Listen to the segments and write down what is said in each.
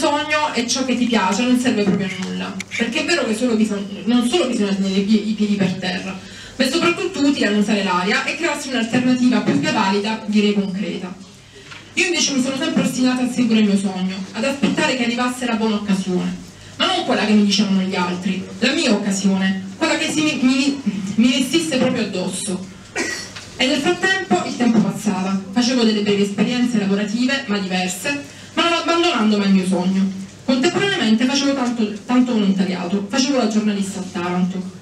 sogno e ciò che ti piace non serve proprio a nulla, perché è vero che solo bisogna, non solo bisogna tenere i piedi per terra, ma è soprattutto utile annusare l'aria e crearsi un'alternativa più che valida, direi concreta. Io invece mi sono sempre ostinata a seguire il mio sogno, ad aspettare che arrivasse la buona occasione, ma non quella che mi dicevano gli altri, la mia occasione, quella che si mi, mi, mi vestisse proprio addosso. E nel frattempo il tempo passava, facevo delle brevi esperienze lavorative, ma diverse, ma non abbandonando mai il mio sogno. Contemporaneamente facevo tanto, tanto volontariato, facevo la giornalista a Taranto.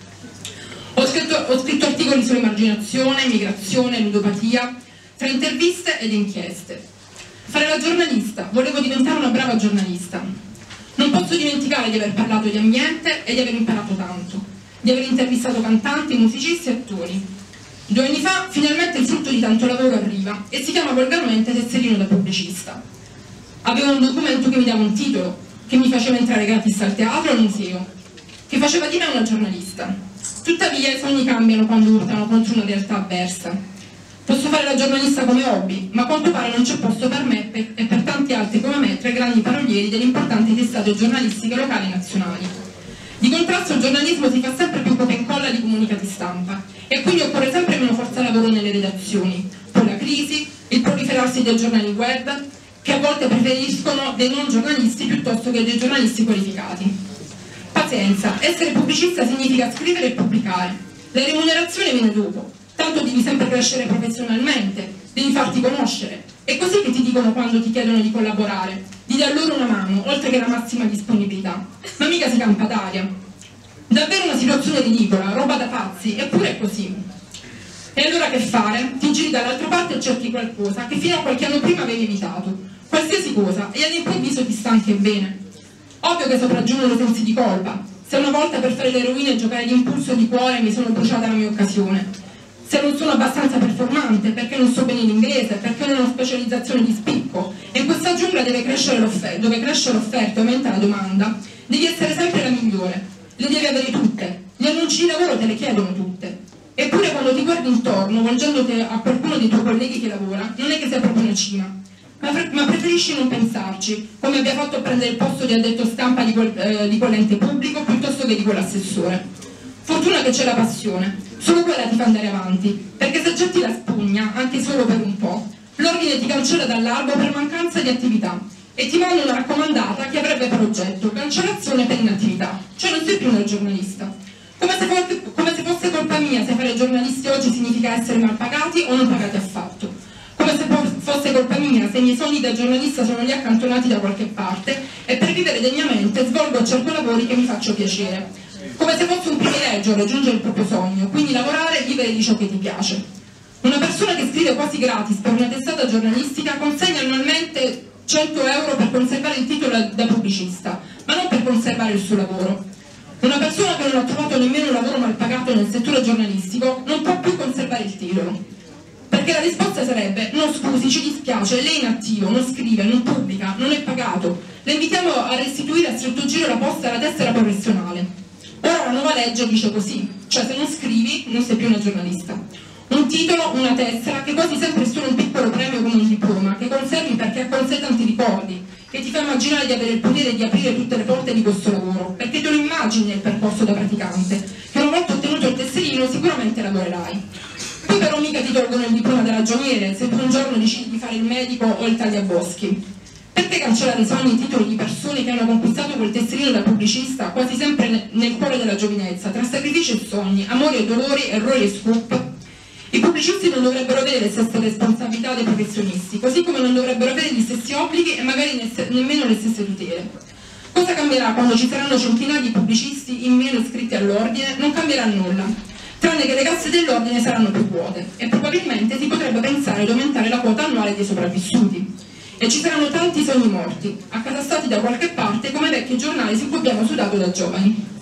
Ho scritto, ho scritto articoli sull'emarginazione, migrazione, ludopatia, tra interviste ed inchieste. Fare la giornalista, volevo diventare una brava giornalista. Non posso dimenticare di aver parlato di ambiente e di aver imparato tanto, di aver intervistato cantanti, musicisti e attori. Due anni fa finalmente il frutto di tanto lavoro arriva e si chiama volgarmente tesserino da pubblicista. Avevo un documento che mi dava un titolo, che mi faceva entrare gratis al teatro e al museo, che faceva di me una giornalista. Tuttavia i sogni cambiano quando urtano contro una realtà avversa. Posso fare la giornalista come hobby, ma a quanto pare non c'è posto per me e per tanti altri come me tra i grandi parolieri delle importanti testate giornalistiche locali e nazionali. Di contrasto il giornalismo si fa sempre più copia e incolla di comunicati stampa e quindi occorre sempre meno forza lavoro nelle redazioni. Poi la crisi, il proliferarsi dei giornali web, che a volte preferiscono dei non giornalisti piuttosto che dei giornalisti qualificati. Pazienza, essere pubblicista significa scrivere e pubblicare. La remunerazione viene dopo, tanto devi sempre crescere professionalmente, devi farti conoscere. È così che ti dicono quando ti chiedono di collaborare, di dar loro una mano, oltre che la massima disponibilità. Ma mica si campa d'aria. Davvero una situazione ridicola, roba da pazzi, eppure è così. E allora che fare? Ti giri dall'altra parte e cerchi qualcosa che fino a qualche anno prima avevi evitato. Qualsiasi cosa, e all'improvviso ti sta anche bene. Ovvio che sopraggiungono sensi di colpa. Se una volta per fare l'eroina e giocare di impulso di cuore mi sono bruciata la mia occasione se non sono abbastanza performante, perché non so bene l'inglese, perché non ho specializzazione di spicco. E in questa giungla dove cresce l'offerta e aumenta la domanda, devi essere sempre la migliore. Le devi avere tutte. Gli annunci di lavoro te le chiedono tutte. Eppure quando ti guardi intorno, volgendoti a qualcuno dei tuoi colleghi che lavora, non è che sia proprio una cima. Ma, ma preferisci non pensarci, come abbia fatto a prendere il posto di addetto stampa di, quel, eh, di quell'ente pubblico piuttosto che di quell'assessore. Fortuna che c'è la passione, solo quella ti fa andare avanti, perché se getti la spugna, anche solo per un po', l'ordine ti cancella dall'albo per mancanza di attività e ti manda una raccomandata che avrebbe per oggetto cancellazione per inattività, cioè non sei più una giornalista. Come se, fosse, come se fosse colpa mia se fare giornalisti oggi significa essere mal pagati o non pagati affatto. Fosse colpa mia se i miei sogni da giornalista sono lì accantonati da qualche parte e per vivere degnamente svolgo certi lavori che mi faccio piacere come se fosse un privilegio raggiungere il proprio sogno, quindi lavorare e vivere di ciò che ti piace. Una persona che scrive quasi gratis per una testata giornalistica consegna annualmente 100 euro per conservare il titolo da pubblicista, ma non per conservare il suo lavoro. Una persona che non ha trovato nemmeno un lavoro mal pagato nel settore giornalistico non può più conservare il titolo. Perché la risposta sarebbe, no scusi, ci dispiace, lei è inattivo, non scrive, non pubblica, non è pagato. Le invitiamo a restituire a stretto giro la posta alla tessera professionale. Ora la nuova legge dice così, cioè se non scrivi non sei più una giornalista. Un titolo, una tessera, che quasi sempre è solo un piccolo premio come un diploma, che conservi perché ha con sé tanti ricordi, che ti fa immaginare di avere il potere di aprire tutte le porte di questo lavoro, perché te lo immagini nel percorso da praticante, che una volta ottenuto il tesserino sicuramente lavorerai. Poi però mica ti tolgono il diploma da ragioniere se tu un giorno decidi di fare il medico o il tagliaboschi. Perché cancellare i sogni e i titoli di persone che hanno conquistato quel tesserino da pubblicista quasi sempre nel cuore della giovinezza, tra sacrifici e sogni, amori e dolori, errori e scoop? I pubblicisti non dovrebbero avere le stesse responsabilità dei professionisti, così come non dovrebbero avere gli stessi obblighi e magari nemmeno le stesse tutele. Cosa cambierà quando ci saranno centinaia di pubblicisti in meno iscritti all'ordine? Non cambierà nulla, tranne che le casse dell'ordine saranno più vuote e probabilmente si potrebbe pensare di aumentare la quota annuale dei sopravvissuti e ci saranno tanti sogni morti, accatastati da qualche parte come vecchi giornali su cui abbiamo sudato da giovani.